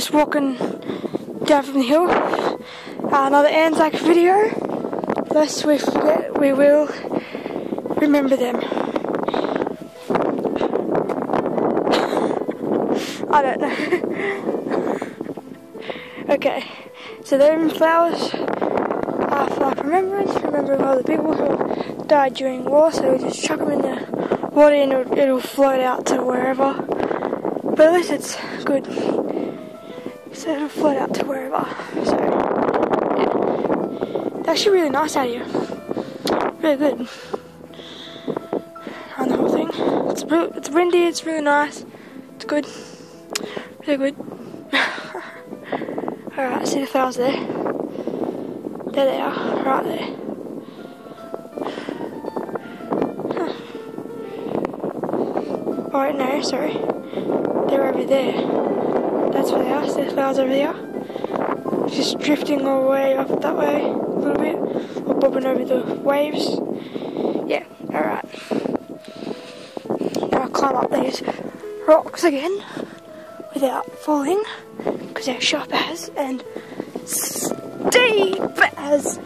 just walking down from the hill. Uh, another Anzac video. Lest we forget, we will remember them. I don't know. okay, so in flowers uh, for like remembrance, remembering all the people who died during war, so we just chuck them in the water and it'll, it'll float out to wherever. But at least it's good. So it'll float out to wherever. So, yeah. It's actually really nice out here. Really good. On the whole thing. It's, it's windy, it's really nice. It's good. Really good. Alright, see the flowers there? There they are, right there. Wait, no, sorry. They're over there. That's where they are. See the flowers over there? Just drifting away up that way a little bit. Or bobbing over the waves. Yeah, alright. Now I'll climb up these rocks again without falling because they're sharp as and steep as